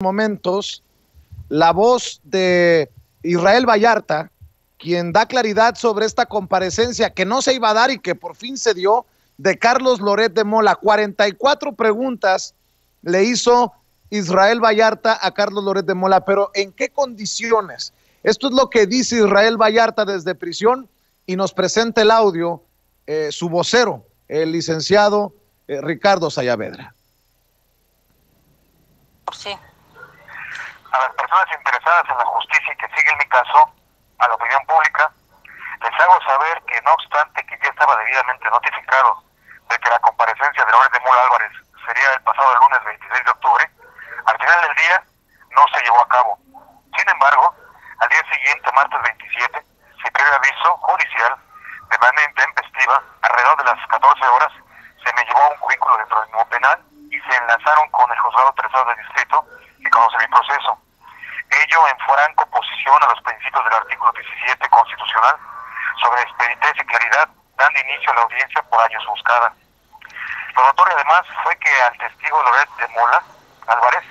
momentos la voz de Israel Vallarta, quien da claridad sobre esta comparecencia que no se iba a dar y que por fin se dio de Carlos Loret de Mola. 44 preguntas le hizo Israel Vallarta a Carlos Loret de Mola, pero ¿en qué condiciones? Esto es lo que dice Israel Vallarta desde prisión y nos presenta el audio eh, su vocero, el licenciado eh, Ricardo Sayavedra. Sí. A las personas interesadas en la justicia y que siguen mi caso, a la opinión pública, les hago saber que no obstante que ya estaba debidamente notificado de que la comparecencia de Loret de Mola Álvarez sería el pasado lunes 26 de octubre, al final del día no se llevó a cabo. Sin embargo, al día siguiente, martes 27, se previo aviso judicial de manera intempestiva, alrededor de las 14 horas, se me llevó a un cubículo dentro del mismo penal y se enlazaron con el juzgado tercero del distrito que conoce mi proceso. Ello en franca oposición a los principios del artículo 17 constitucional sobre expeditez y claridad, dando inicio a la audiencia por años buscada. Lo notorio además fue que al testigo Loret de Mola Álvarez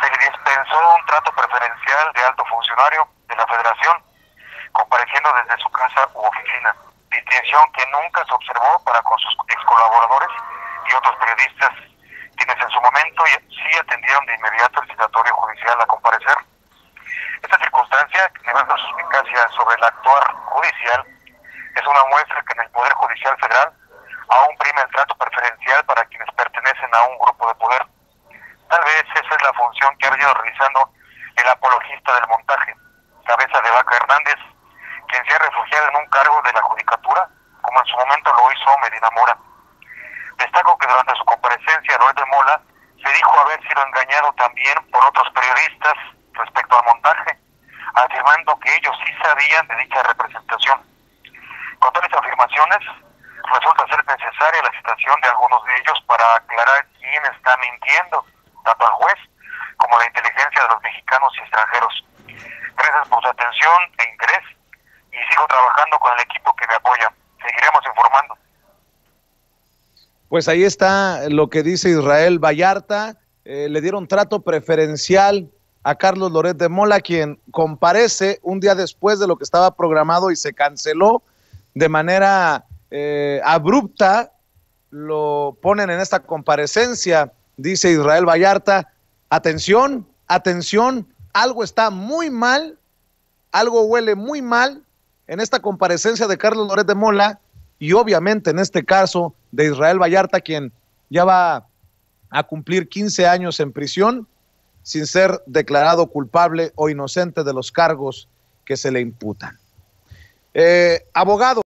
se le dispensó un trato preferencial de alto funcionario de la federación, compareciendo desde su casa u oficina, distinción que nunca se observó para con sus ex colaboradores y otros periodistas, quienes en su momento sí atendieron de inmediato el citatorio judicial a comparecer. Levanta suspicacia sobre el actuar judicial, es una muestra que en el Poder Judicial Federal aún prima el trato preferencial para quienes pertenecen a un grupo de poder. Tal vez esa es la función que ha venido realizando el apologista del montaje, cabeza de vaca Hernández, quien se ha refugiado en un cargo de la judicatura, como en su momento lo hizo Medina Mora. Destaco que durante su comparecencia, Noel de Mola se dijo haber sido engañado también por otros periodistas afirmando que ellos sí sabían de dicha representación. Con tales afirmaciones, resulta ser necesaria la citación de algunos de ellos para aclarar quién está mintiendo, tanto al juez como la inteligencia de los mexicanos y extranjeros. Gracias por su atención e interés y sigo trabajando con el equipo que me apoya. Seguiremos informando. Pues ahí está lo que dice Israel Vallarta. Eh, le dieron trato preferencial a Carlos Loret de Mola, quien comparece un día después de lo que estaba programado y se canceló de manera eh, abrupta. Lo ponen en esta comparecencia, dice Israel Vallarta. Atención, atención, algo está muy mal, algo huele muy mal en esta comparecencia de Carlos Loret de Mola y obviamente en este caso de Israel Vallarta, quien ya va a cumplir 15 años en prisión sin ser declarado culpable o inocente de los cargos que se le imputan. Eh, abogado.